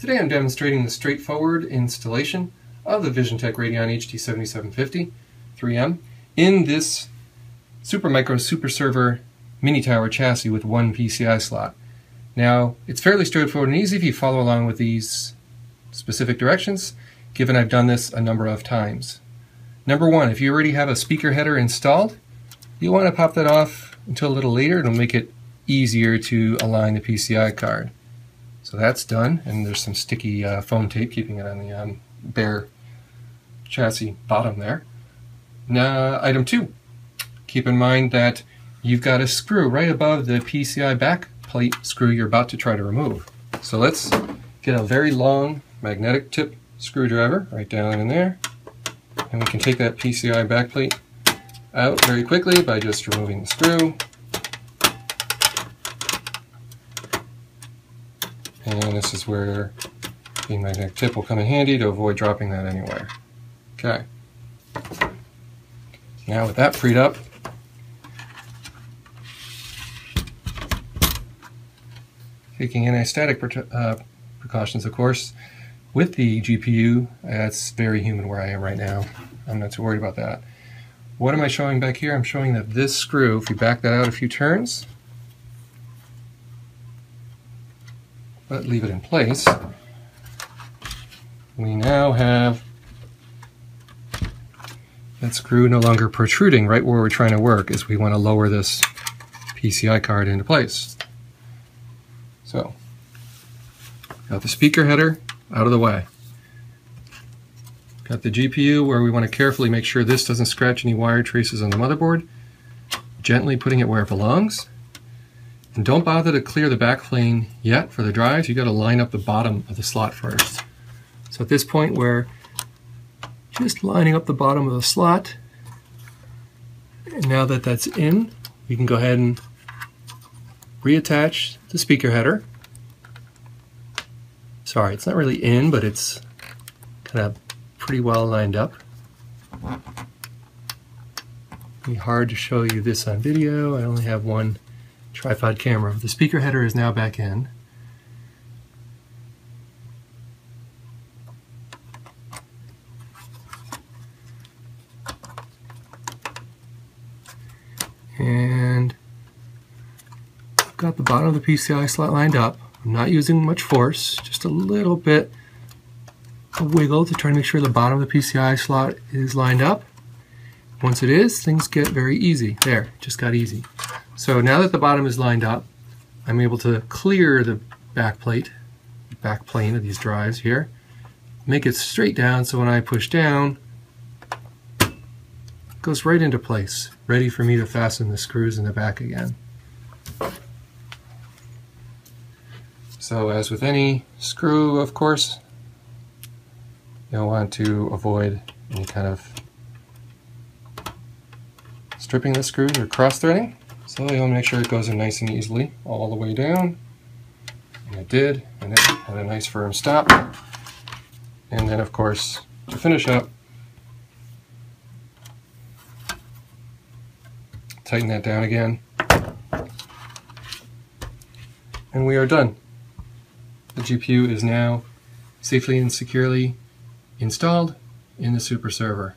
Today I'm demonstrating the straightforward installation of the VisionTek Radeon HD7750 3M in this Supermicro Super Server mini tower chassis with one PCI slot. Now, it's fairly straightforward and easy if you follow along with these specific directions, given I've done this a number of times. Number one, if you already have a speaker header installed, you'll want to pop that off until a little later. It'll make it easier to align the PCI card. So that's done, and there's some sticky uh, foam tape keeping it on the um, bare chassis bottom there. Now, item two, keep in mind that you've got a screw right above the PCI back plate screw you're about to try to remove. So let's get a very long magnetic tip screwdriver right down in there, and we can take that PCI back plate out very quickly by just removing the screw And this is where the magnetic tip will come in handy to avoid dropping that anywhere. Okay. Now with that freed up, taking anti-static uh, precautions, of course, with the GPU, that's very humid where I am right now. I'm not too worried about that. What am I showing back here? I'm showing that this screw, if we back that out a few turns, but leave it in place. We now have that screw no longer protruding right where we're trying to work as we want to lower this PCI card into place. So, got the speaker header out of the way. Got the GPU where we want to carefully make sure this doesn't scratch any wire traces on the motherboard. Gently putting it where it belongs. And don't bother to clear the back plane yet for the drives. You got to line up the bottom of the slot first. So at this point we're just lining up the bottom of the slot. And now that that's in, we can go ahead and reattach the speaker header. Sorry, it's not really in, but it's kind of pretty well lined up. Be hard to show you this on video. I only have one tripod camera. The speaker header is now back in. And I've got the bottom of the PCI slot lined up. I'm not using much force, just a little bit of wiggle to try to make sure the bottom of the PCI slot is lined up. Once it is, things get very easy. There, just got easy. So now that the bottom is lined up, I'm able to clear the back plate, back plane of these drives here, make it straight down so when I push down, it goes right into place, ready for me to fasten the screws in the back again. So as with any screw, of course, you'll want to avoid any kind of stripping the screws or cross-threading. So you want to make sure it goes in nice and easily all the way down. And it did, and it had a nice firm stop. And then of course, to finish up, tighten that down again. And we are done. The GPU is now safely and securely installed in the super server.